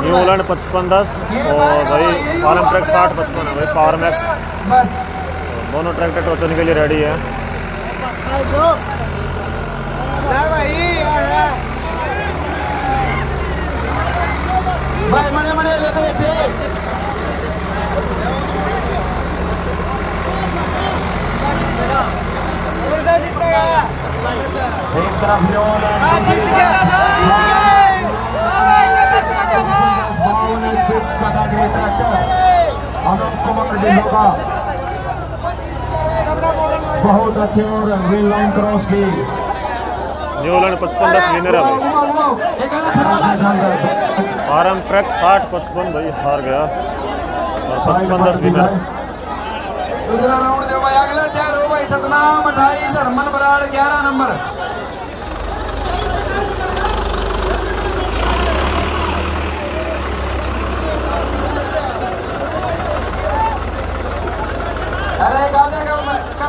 Newland पचपन दस और भाई फार्म ट्रैक साठ पचपन है भाई पावर मैक्स दोनों ट्रैक्टर टोचने के लिए रेडी है भाई मने मने लेते बावन बहुत अच्छे और व्हील लाइन क्रॉस की। न्यूलैंड पचपन दस विनर है भाई। फार्म ट्रैक साठ पचपन भाई हार गया। और पचपन दस विनर दूसरा राउंड दे भाई अगला तैयार हो भाई सतनाम अठाईस हरमन बराड़ ग्यारह नंबर अरे गाने का करते ना गाना मेरे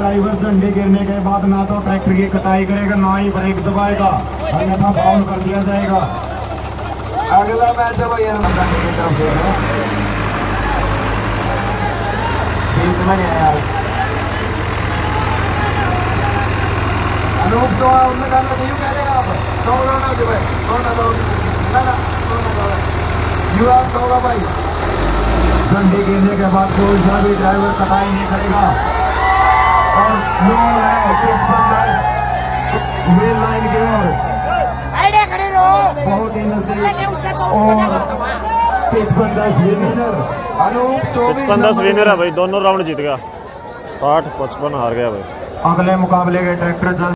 ड्राइवर झंडे गिरने के बाद ना तो ट्रैक्टर की कटाई करेगा, ना ही ब्रेक दबाएगा अन्यथा फाउल कर दिया जाएगा। अगला मैच है भैया की तरफ़ बीच में नहीं आया अनूप तो उनने कहा नहीं कह देगा आप? सौ ना जो भाई, सौ ना दो ना ना, सौ ना दो यू आप होगा भाई। झंडे गिरने के बाद कोई सा भी ड्राइवर कटाई नहीं करेगा। पचपन दस विनर है भाई, दोनों राउंड जीत गया। साठ पचपन हार गया भाई। अगले मुकाबले के ट्रैक्टर